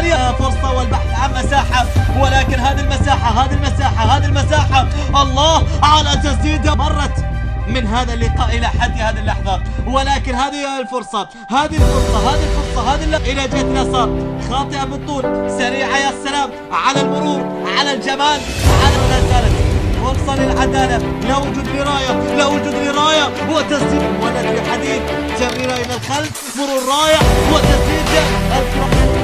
عارية فرصة والبحث عن مساحة. ولكن هذه المساحة هذه المساحة هذه المساحة. الله على تسديدها مرت من هذا اللقاء إلى حد هذه اللحظة. ولكن هذه الفرصة. هذه الفرصة هذه الفرصة هذه اللحظة إلى جهة نصر. خاطئة بالطول سريعة يا سلام على المرور على الجمال على الغزالة فرصة للعدالة. لا وجود لراية لا وجود لراية. وتسديد ولد الحديد جميلة إلى الخلف. مرور راية. وتسديد الفرصة.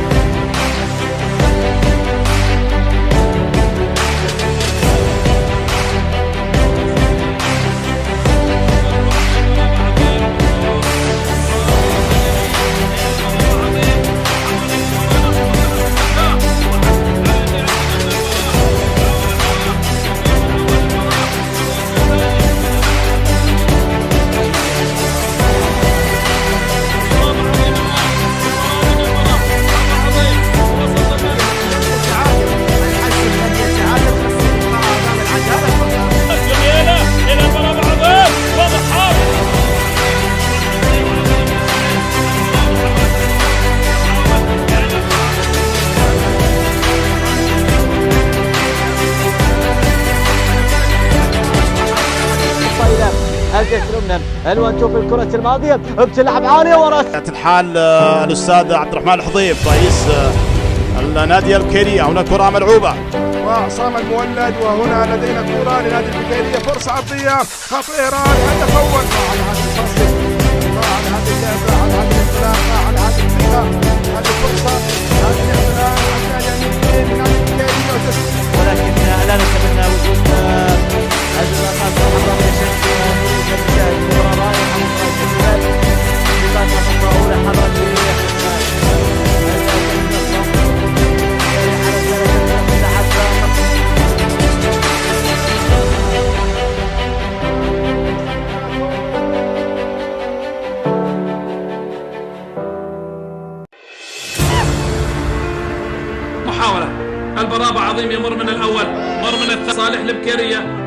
الجهة اليمنى الوان شوف الكرة الماضية بتلعب عالية ورا. الحال آه، الأستاذ عبد الرحمن الحضيف رئيس آه، النادي البكيري هنا كرة ملعوبة. وعصام المولد وهنا لدينا كرة لنادي البكيرية فرصة عرضية خطيرة الهدف أول. محاولة البرابة عظيم يمر من الأول مر من الثاني. صالح البكيرية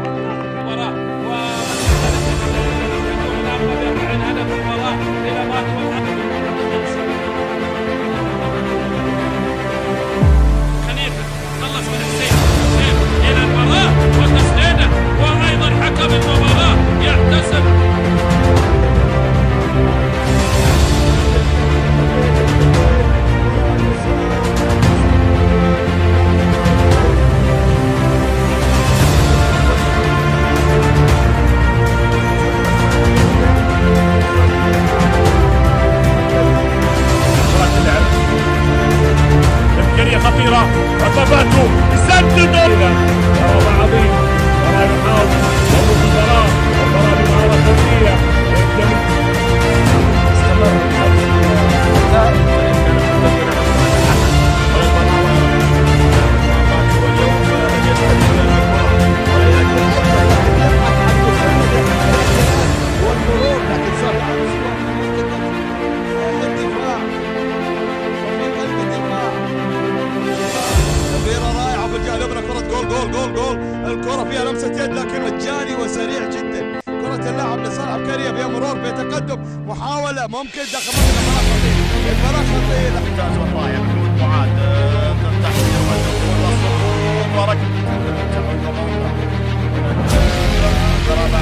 بيتقدم محاولة ممكن دخل المباراة خطير المباراة خطيرة ممتاز والله يا محمود معاذ آه، تحت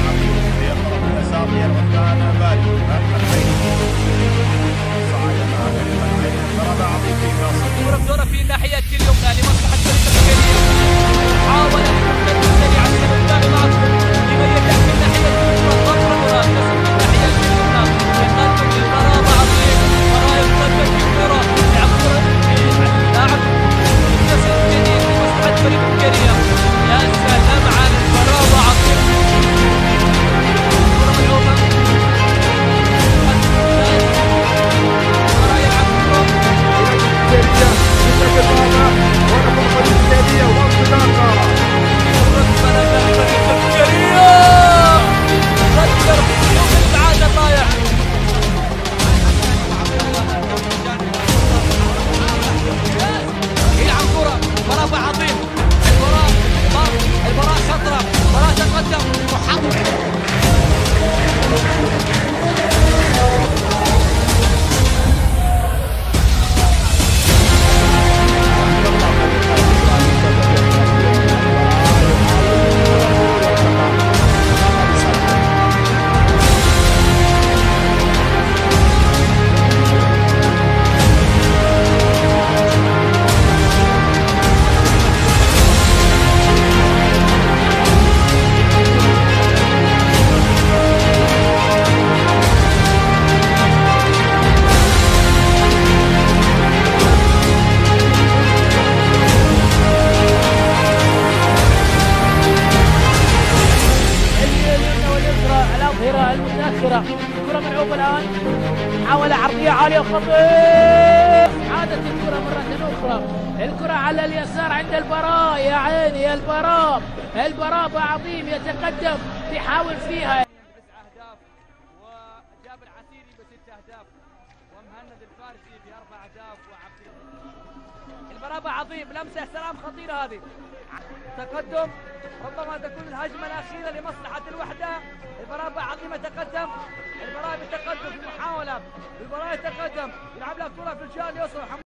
عظيمة في الطرف اليسار للركان باري الحين خطير عادت الكرة مرة أخرى الكرة على اليسار عند البراء. يا عيني البراء. البراء عظيم يتقدم. يحاول فيها. وجاب العسيري بست أهداف. ومهند الفارسي بأربع أهداف. وعبد المرابع عظيم لمسة سلام خطيرة هذه. تقدم ربما تكون الهجمة الأخيرة لمصلحة الوحدة. المرابع عظيم يتقدم المرابع يتقدم في محاولة. المرابع يتقدم يلعب لها كرة في الجهة اليسرى.